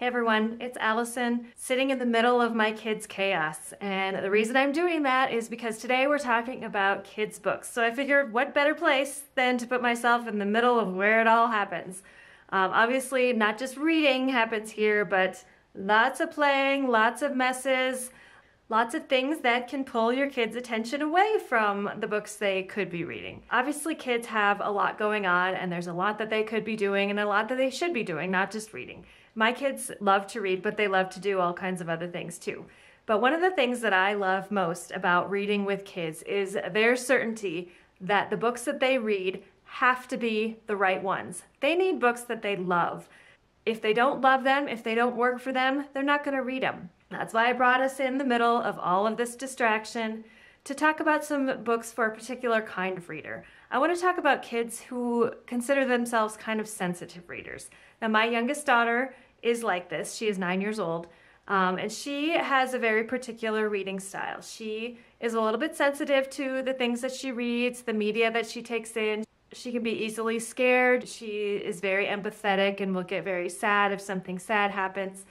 Hey everyone, it's Allison sitting in the middle of my kids' chaos. And the reason I'm doing that is because today we're talking about kids' books. So I figured what better place than to put myself in the middle of where it all happens. Um, obviously, not just reading happens here, but lots of playing, lots of messes, lots of things that can pull your kids' attention away from the books they could be reading. Obviously, kids have a lot going on, and there's a lot that they could be doing and a lot that they should be doing, not just reading. My kids love to read, but they love to do all kinds of other things too. But one of the things that I love most about reading with kids is their certainty that the books that they read have to be the right ones. They need books that they love. If they don't love them, if they don't work for them, they're not going to read them. That's why I brought us in the middle of all of this distraction to talk about some books for a particular kind of reader. I want to talk about kids who consider themselves kind of sensitive readers. Now, my youngest daughter is like this. She is nine years old. Um, and she has a very particular reading style. She is a little bit sensitive to the things that she reads, the media that she takes in. She can be easily scared. She is very empathetic and will get very sad if something sad happens.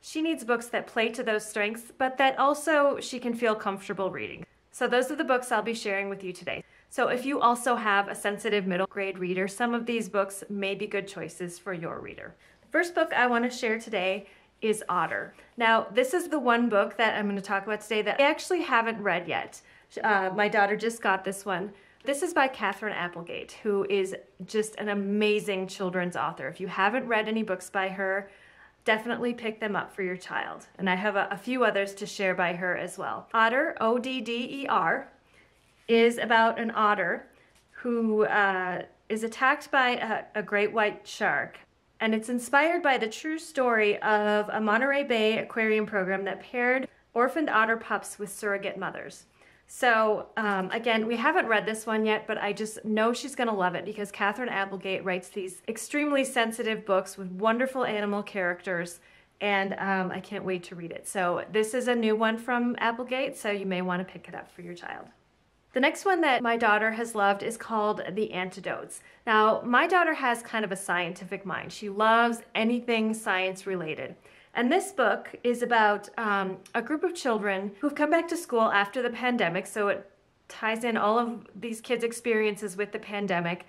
She needs books that play to those strengths, but that also she can feel comfortable reading. So, those are the books I'll be sharing with you today. So, if you also have a sensitive middle grade reader, some of these books may be good choices for your reader. First book I want to share today is Odder. Now, this is the one book that I'm going to talk about today that I actually haven't read yet. Uh, my daughter just got this one. This is by Katherine Applegate, who is just an amazing children's author. If you haven't read any books by her, definitely pick them up for your child. And I have a, a few others to share by her as well. Odder, O D D E R, is about an otter who uh, is attacked by a, a great white shark and it's inspired by the true story of a Monterey Bay aquarium program that paired orphaned otter pups with surrogate mothers. So, um, again, we haven't read this one yet, but I just know she's going to love it because Katherine Applegate writes these extremely sensitive books with wonderful animal characters, and um, I can't wait to read it. So, this is a new one from Applegate, so you may want to pick it up for your child. The next one that my daughter has loved is called The Antidotes. Now, my daughter has kind of a scientific mind. She loves anything science related. And this book is about um, a group of children who've come back to school after the pandemic, so it ties in all of these kids' experiences with the pandemic,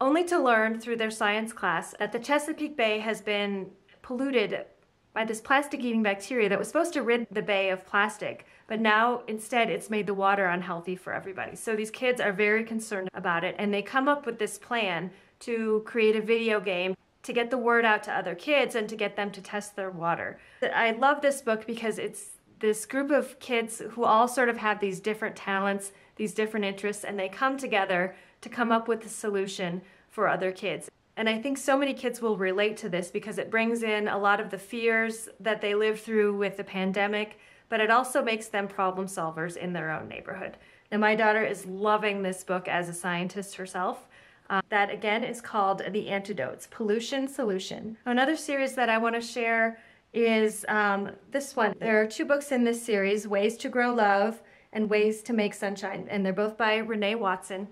only to learn through their science class that the Chesapeake Bay has been polluted by this plastic eating bacteria that was supposed to rid the bay of plastic, but now instead it's made the water unhealthy for everybody. So these kids are very concerned about it and they come up with this plan to create a video game to get the word out to other kids and to get them to test their water. I love this book because it's this group of kids who all sort of have these different talents, these different interests, and they come together to come up with a solution for other kids. And I think so many kids will relate to this because it brings in a lot of the fears that they live through with the pandemic, but it also makes them problem solvers in their own neighborhood. And my daughter is loving this book as a scientist herself. Uh, that again is called The Antidotes Pollution Solution. Another series that I want to share is um, this one. There are two books in this series Ways to Grow Love and Ways to Make Sunshine, and they're both by Renee Watson.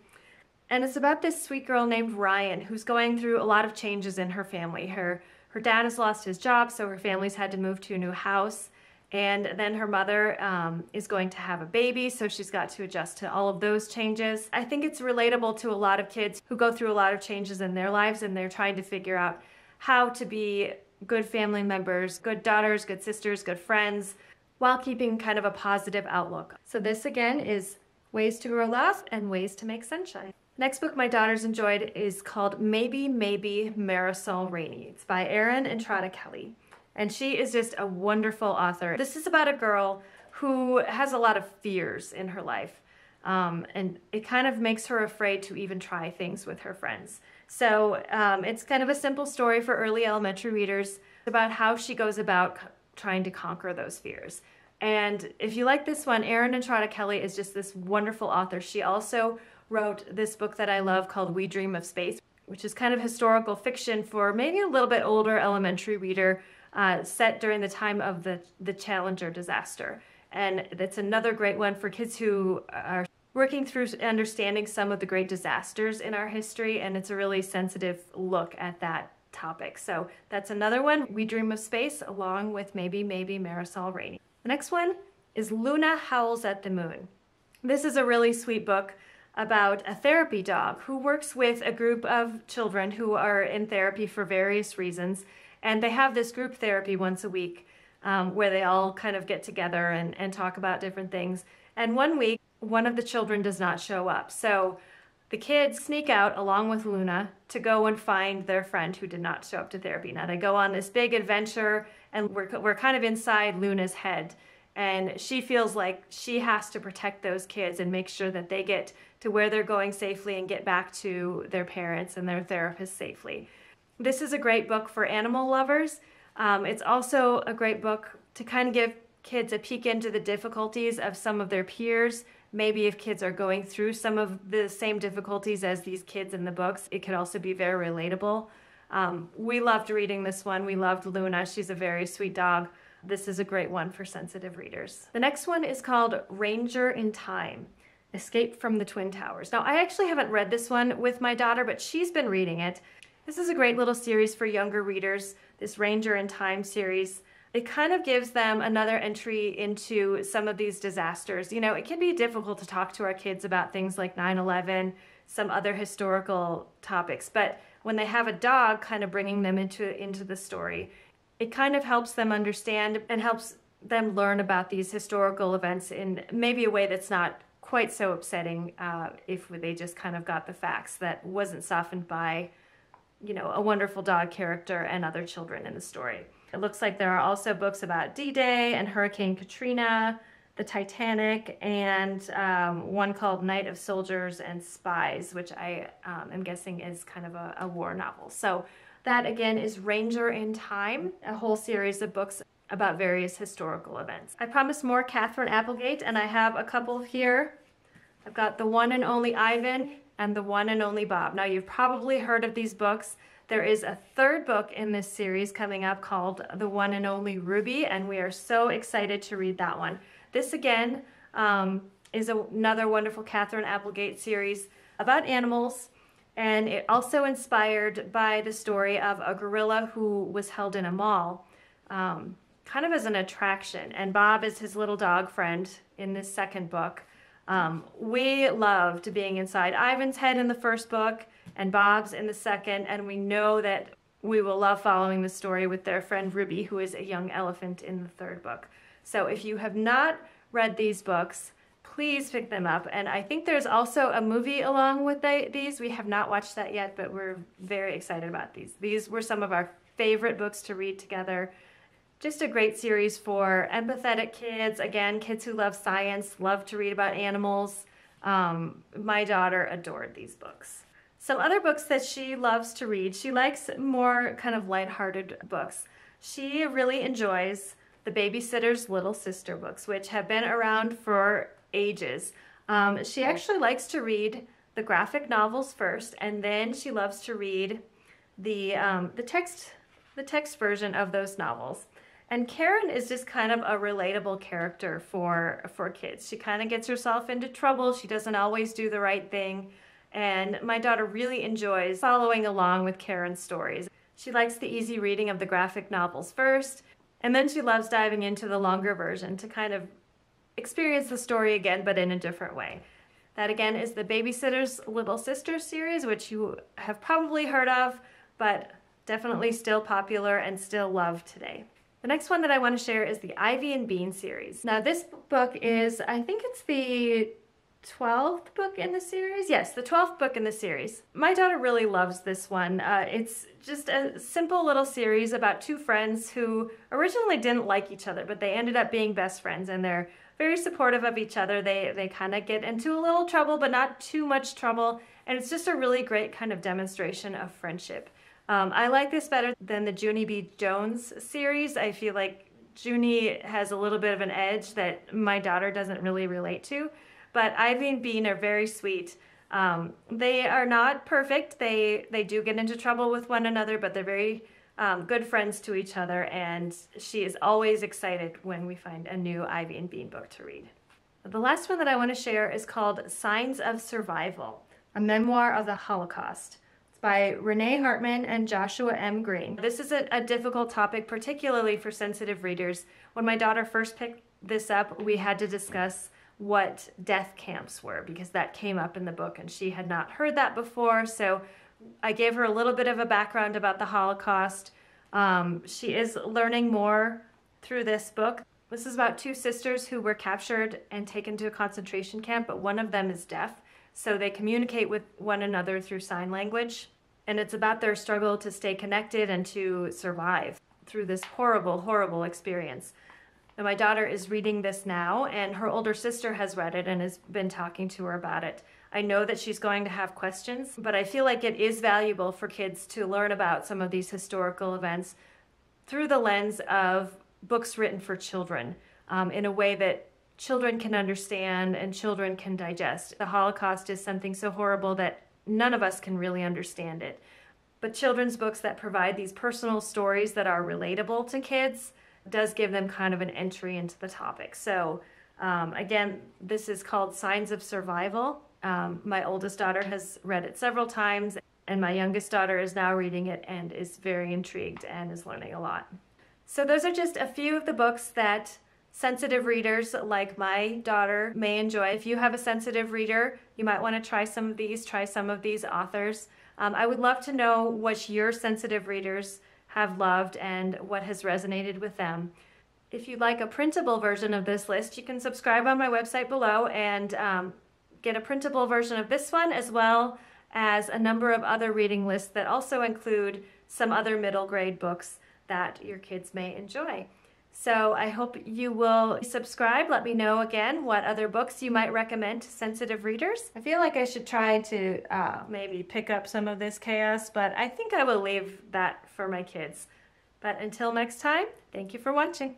And it's about this sweet girl named Ryan who's going through a lot of changes in her family. Her her dad has lost his job, so her family's had to move to a new house. And then her mother um, is going to have a baby, so she's got to adjust to all of those changes. I think it's relatable to a lot of kids who go through a lot of changes in their lives and they're trying to figure out how to be good family members, good daughters, good sisters, good friends, while keeping kind of a positive outlook. So, this again is Ways to Grow Love and Ways to Make Sunshine. Next book my daughters enjoyed is called Maybe, Maybe Marisol Rainey. It's by Erin Entrada Kelly. And she is just a wonderful author. This is about a girl who has a lot of fears in her life. Um, and it kind of makes her afraid to even try things with her friends. So um, it's kind of a simple story for early elementary readers about how she goes about trying to conquer those fears. And if you like this one, Erin Entrada Kelly is just this wonderful author. She also wrote this book that I love called We Dream of Space, which is kind of historical fiction for maybe a little bit older elementary reader, uh, set during the time of the, the Challenger disaster. And it's another great one for kids who are working through understanding some of the great disasters in our history, and it's a really sensitive look at that topic. So that's another one, We Dream of Space, along with maybe, maybe Marisol Rainey. The next one is Luna Howls at the Moon. This is a really sweet book about a therapy dog who works with a group of children who are in therapy for various reasons. And they have this group therapy once a week um, where they all kind of get together and, and talk about different things. And one week, one of the children does not show up. So the kids sneak out along with Luna to go and find their friend who did not show up to therapy. Now they go on this big adventure and we're, we're kind of inside Luna's head. And she feels like she has to protect those kids and make sure that they get to where they're going safely and get back to their parents and their therapist safely. This is a great book for animal lovers. Um, it's also a great book to kind of give kids a peek into the difficulties of some of their peers. Maybe if kids are going through some of the same difficulties as these kids in the books, it could also be very relatable. Um, we loved reading this one. We loved Luna. She's a very sweet dog. This is a great one for sensitive readers. The next one is called Ranger in Time. Escape from the Twin Towers. Now, I actually haven't read this one with my daughter, but she's been reading it. This is a great little series for younger readers, this Ranger in Time series. It kind of gives them another entry into some of these disasters. You know, it can be difficult to talk to our kids about things like 9 11, some other historical topics, but when they have a dog kind of bringing them into, into the story, it kind of helps them understand and helps them learn about these historical events in maybe a way that's not quite so upsetting uh, if they just kind of got the facts that wasn't softened by, you know, a wonderful dog character and other children in the story. It looks like there are also books about D-Day and Hurricane Katrina, the Titanic, and um, one called Night of Soldiers and Spies, which I um, am guessing is kind of a, a war novel. So that again is Ranger in Time, a whole series of books about various historical events. I promised more Katherine Applegate, and I have a couple here. I've got the one and only Ivan and the one and only Bob. Now, you've probably heard of these books. There is a third book in this series coming up called The One and Only Ruby, and we are so excited to read that one. This, again, um, is another wonderful Katherine Applegate series about animals, and it also inspired by the story of a gorilla who was held in a mall. Um, kind of as an attraction. And Bob is his little dog friend in this second book. Um, we loved being inside Ivan's head in the first book and Bob's in the second, and we know that we will love following the story with their friend Ruby, who is a young elephant in the third book. So if you have not read these books, please pick them up. And I think there's also a movie along with the, these. We have not watched that yet, but we're very excited about these. These were some of our favorite books to read together just a great series for empathetic kids. Again, kids who love science, love to read about animals. Um, my daughter adored these books. Some other books that she loves to read, she likes more kind of lighthearted books. She really enjoys the Babysitter's Little Sister books, which have been around for ages. Um, she actually likes to read the graphic novels first, and then she loves to read the, um, the text the text version of those novels. And Karen is just kind of a relatable character for for kids. She kind of gets herself into trouble. She doesn't always do the right thing. And my daughter really enjoys following along with Karen's stories. She likes the easy reading of the graphic novels first, and then she loves diving into the longer version to kind of experience the story again, but in a different way. That again is the Babysitter's Little Sister series, which you have probably heard of, but definitely still popular and still loved today. The next one that I want to share is the Ivy and Bean series. Now this book is, I think it's the 12th book in the series? Yes, the 12th book in the series. My daughter really loves this one. Uh, it's just a simple little series about two friends who originally didn't like each other, but they ended up being best friends and they're very supportive of each other. They, they kind of get into a little trouble, but not too much trouble. And it's just a really great kind of demonstration of friendship. Um, I like this better than the Junie B. Jones series. I feel like Junie has a little bit of an edge that my daughter doesn't really relate to. But Ivy and Bean are very sweet. Um, they are not perfect. They they do get into trouble with one another, but they're very um, good friends to each other. And she is always excited when we find a new Ivy and Bean book to read. The last one that I want to share is called Signs of Survival, a memoir of the Holocaust. by Renee Hartman and Joshua M. Greene. This is a, a, difficult topic, particularly for sensitive readers. When my daughter first picked this up, we had to discuss what death camps were because that came up in the book and she had not heard that before. So I gave her a little bit of a background about the Holocaust. Um, she is learning more through this book. This is about two sisters who were captured and taken to a concentration camp, but one of them is deaf. So they communicate with one another through sign language. And it's about their struggle to stay connected and to survive through this horrible, horrible experience. And my daughter is reading this now, and her older sister has read it and has been talking to her about it. I know that she's going to have questions, but I feel like it is valuable for kids to learn about some of these historical events through the lens of books written for children um, in a way that children can understand and children can digest. The Holocaust is something so horrible that none of us can really understand it. But children's books that provide these personal stories that are relatable to kids does give them kind of an entry into the topic. So, um, again, this is called Signs of Survival. Um, my oldest daughter has read it several times, and my youngest daughter is now reading it and is very intrigued and is learning a lot. So, those are just a few of the books that sensitive readers like my daughter may enjoy. If you have a sensitive reader, you might want to try some of these, try some of these authors. Um, I would love to know what your sensitive readers have loved and what has resonated with them. If you'd like a printable version of this list, you can subscribe on my website below and um, get a printable version of this one as well as a number of other reading lists that also include some other middle grade books that your kids may enjoy. So I hope you will subscribe. Let me know again what other books you might recommend to sensitive readers. I feel like I should try to uh, maybe pick up some of this chaos, but I think I will leave that for my kids. But until next time, thank you for watching.